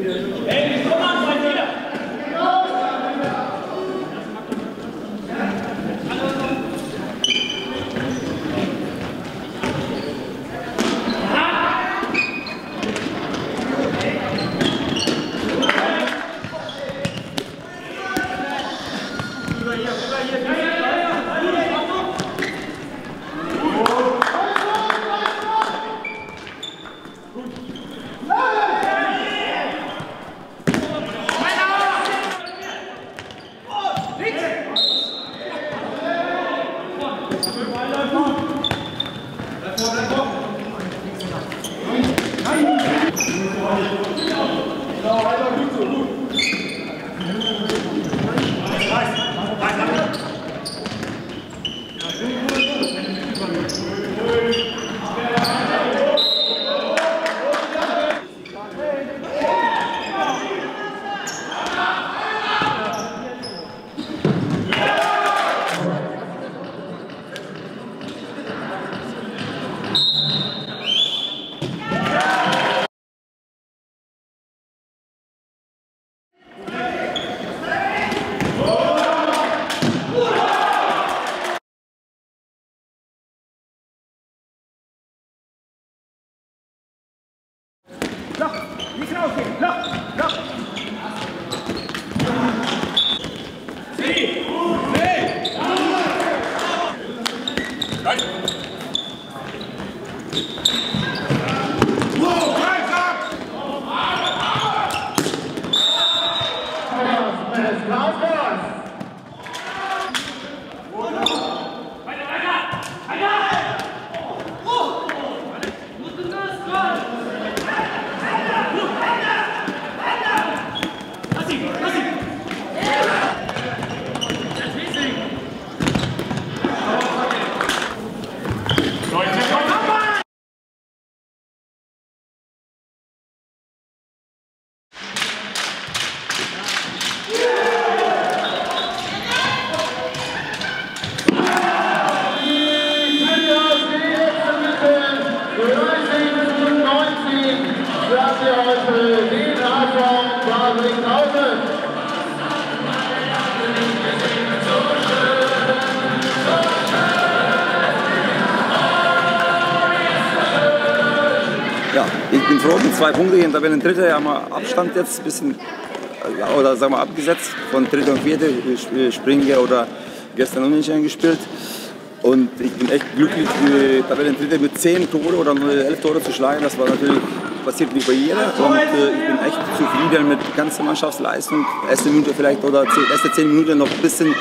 Eles não 락, 리스라우스, 락, 락. 나. Ja, ich bin froh mit zwei Punkten in Tabellen Dritte haben wir Abstand jetzt ein bisschen äh, oder sagen wir abgesetzt von Dritte und Vierte Springer oder gestern unentschieden gespielt und ich bin echt glücklich die Tabellen Dritte mit zehn Tore oder elf Tore zu schlagen. Das war natürlich passiert wie bei jeder. Und äh, ich bin echt zufrieden mit der ganzen Mannschaftsleistung. Erste Minute vielleicht oder erste zehn Minuten noch ein bisschen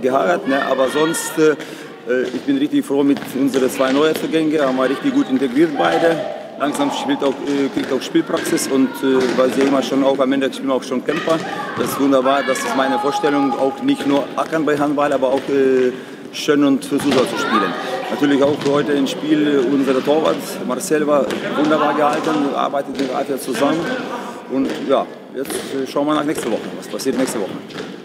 geharrt ne? aber sonst äh, äh, ich bin richtig froh mit unseren zwei Neuzugängen, haben wir richtig gut integriert beide langsam spielt auch, äh, kriegt auch Spielpraxis und äh, weil sie immer schon auch am Ende spielen auch schon Camper. Das ist wunderbar, das ist meine Vorstellung, auch nicht nur ackern bei Handball, aber auch äh, schön und für Zuschauer zu spielen. Natürlich auch heute im Spiel unser Torwart Marcel war wunderbar gehalten, arbeitet mit Alter zusammen und ja, jetzt schauen wir nach nächste Woche, was passiert nächste Woche.